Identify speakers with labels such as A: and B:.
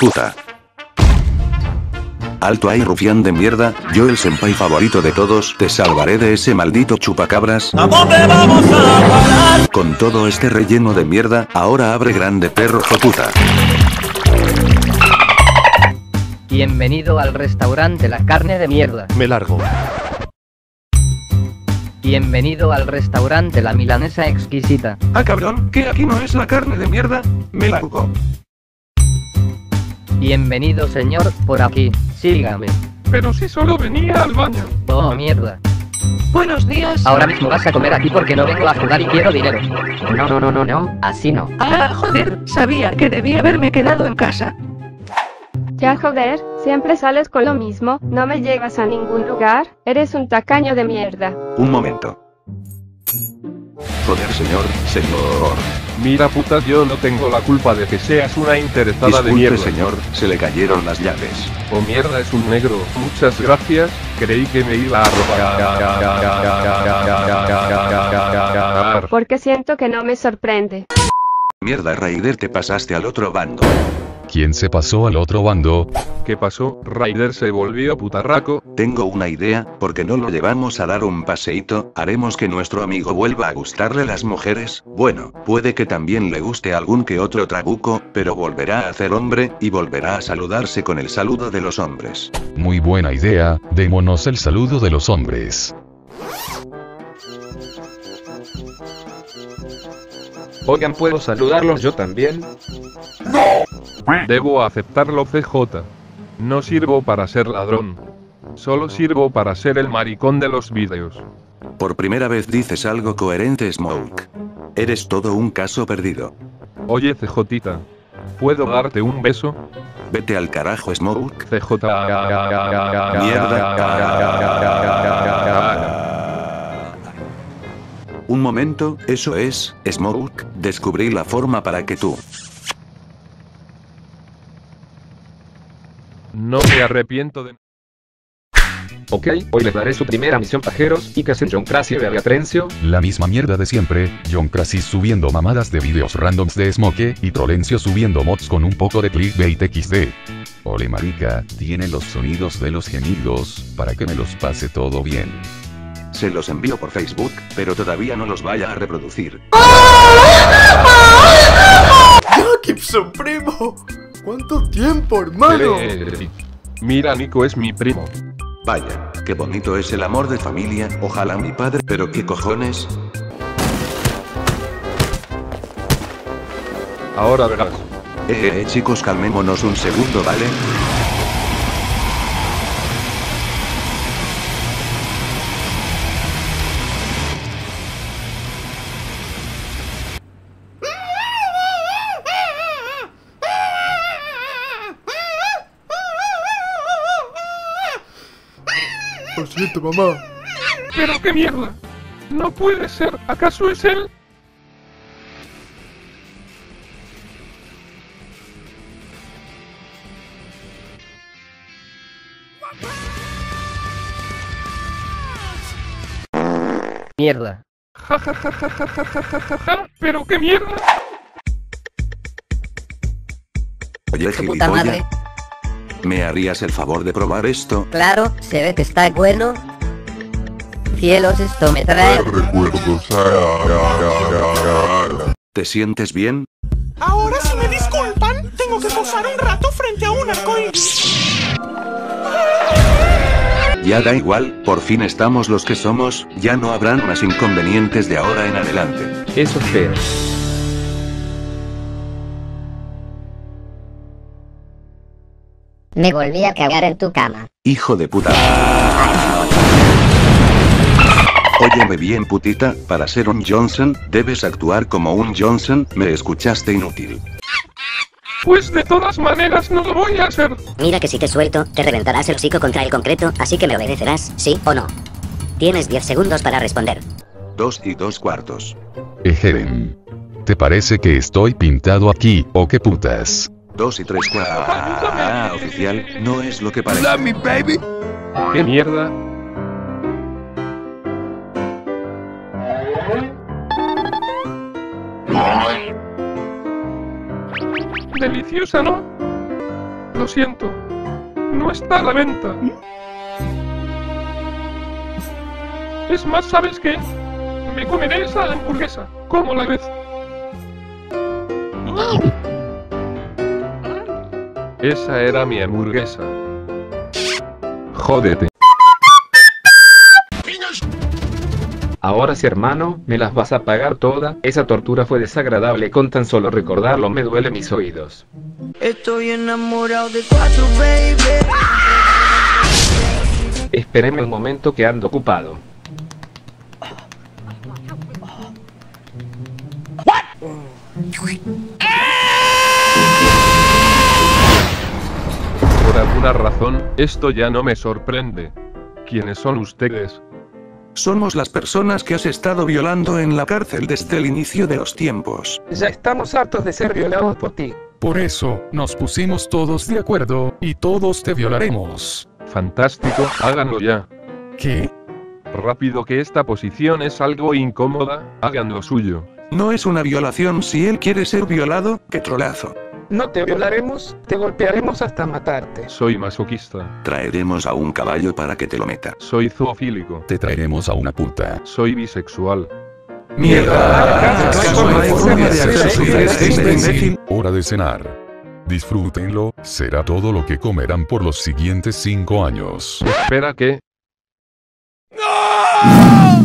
A: puta. Alto ahí rufián de mierda, yo el senpai favorito de todos, te salvaré de ese maldito chupacabras.
B: ¿A dónde vamos a parar?
A: Con todo este relleno de mierda, ahora abre grande perro puta.
C: Bienvenido al restaurante La Carne de Mierda.
D: Me largo.
C: Bienvenido al restaurante La Milanesa Exquisita.
E: Ah cabrón, que aquí no es la carne de mierda, me largo.
C: Bienvenido señor, por aquí, sígame.
E: Pero si solo venía al baño.
C: Oh mierda.
F: Buenos días.
C: Ahora mismo vas a comer aquí porque no vengo a jugar y quiero dinero.
F: No, no, no, no, no. Así no.
G: Ah, joder, sabía que debía haberme quedado en casa.
H: Ya joder, siempre sales con lo mismo, no me llevas a ningún lugar, eres un tacaño de mierda.
A: Un momento. Joder señor, señor.
D: Mira puta, yo no tengo la culpa de que seas una interesada de
A: Disculpe
D: mierda.
A: señor, se le cayeron las llaves.
D: O mierda es un negro. Muchas gracias. Creí que me iba a robar.
H: Porque siento que no me sorprende.
A: Mierda Raider te pasaste al otro bando.
I: ¿Quién se pasó al otro bando?
D: ¿Qué pasó? Ryder se volvió putarraco.
A: Tengo una idea, porque no lo llevamos a dar un paseíto, haremos que nuestro amigo vuelva a gustarle las mujeres, bueno, puede que también le guste algún que otro trabuco, pero volverá a ser hombre, y volverá a saludarse con el saludo de los hombres.
I: Muy buena idea, démonos el saludo de los hombres.
J: Oigan, ¿puedo saludarlos yo también?
D: Debo aceptarlo CJ. No sirvo para ser ladrón. Solo sirvo para ser el maricón de los vídeos.
A: Por primera vez dices algo coherente Smoke. Eres todo un caso perdido.
D: Oye CJ. ¿Puedo darte un beso?
A: Vete al carajo Smoke.
D: CJ.
A: Un momento, eso es, Smoke, descubrí la forma para que tú.
D: No me arrepiento de...
J: Ok, hoy les daré su primera misión pajeros y que hacen John Crassi Trencio.
I: La misma mierda de siempre, John Krasis subiendo mamadas de videos randoms de Smoke y Trolencio subiendo mods con un poco de clickbait XD. Ole marica, tiene los sonidos de los gemidos, para que me los pase todo bien.
A: Se los envío por Facebook, pero todavía no los vaya a reproducir.
K: Gibson, primo. ¿Cuánto tiempo, hermano?
D: Mira, Nico es mi primo.
A: Vaya, qué bonito es el amor de familia, ojalá mi padre, pero qué cojones.
D: Ahora verás.
A: Eh, eh, eh, chicos, calmémonos un segundo, ¿vale?
K: Lo siento, mamá.
E: Pero qué mierda. No puede ser, ¿acaso es él?
C: Mierda.
E: Ja ja ja ja ja ja ja ja ja ja. Pero qué mierda.
A: Oye,
L: puta madre.
A: ¿Me harías el favor de probar esto?
L: Claro, se ve que está bueno. Cielos, esto me trae.
A: ¿Te sientes bien?
B: Ahora si me disculpan, tengo que posar un rato frente a un arcoíris.
A: Ya da igual, por fin estamos los que somos, ya no habrán más inconvenientes de ahora en adelante.
J: Eso espero.
L: Me volví a cagar en tu cama.
A: Hijo de puta. Óyeme bien putita, para ser un Johnson, debes actuar como un Johnson, me escuchaste inútil.
E: Pues de todas maneras no lo voy a hacer.
L: Mira que si te suelto, te reventarás el hocico contra el concreto, así que me obedecerás, ¿sí o no? Tienes 10 segundos para responder.
A: Dos y dos cuartos.
I: Ejeren. ¿Te parece que estoy pintado aquí, o qué putas?
A: Dos y tres cuartos. Ah, oficial, no es lo que parece.
K: baby.
D: ¿Qué mierda?
E: Deliciosa, ¿no?
M: Lo siento. No está a la venta. Es más, ¿sabes qué? Me comeré esa hamburguesa. ¿Cómo la ves?
D: Esa era mi hamburguesa. Jódete.
J: Ahora sí, hermano, me las vas a pagar toda. Esa tortura fue desagradable. Con tan solo recordarlo me duele mis oídos.
N: Estoy enamorado de cuatro, baby.
J: Espéreme un momento que ando ocupado.
D: Por alguna razón, esto ya no me sorprende. ¿Quiénes son ustedes?
A: Somos las personas que has estado violando en la cárcel desde el inicio de los tiempos.
M: Ya estamos hartos de ser violados por ti.
O: Por eso, nos pusimos todos de acuerdo, y todos te violaremos.
D: Fantástico, háganlo ya.
O: ¿Qué?
D: Rápido que esta posición es algo incómoda, hagan lo suyo.
A: No es una violación si él quiere ser violado, qué trolazo.
M: No te violaremos, te golpearemos hasta matarte.
D: Soy masoquista.
P: Traeremos a un caballo para que te lo meta.
D: Soy zoofílico.
I: Te traeremos a una puta.
D: Soy bisexual.
A: ¡Mierda!
I: Hora de cenar. Disfrútenlo, será todo lo que comerán por los siguientes cinco años.
D: Espera que...
Q: ¡No!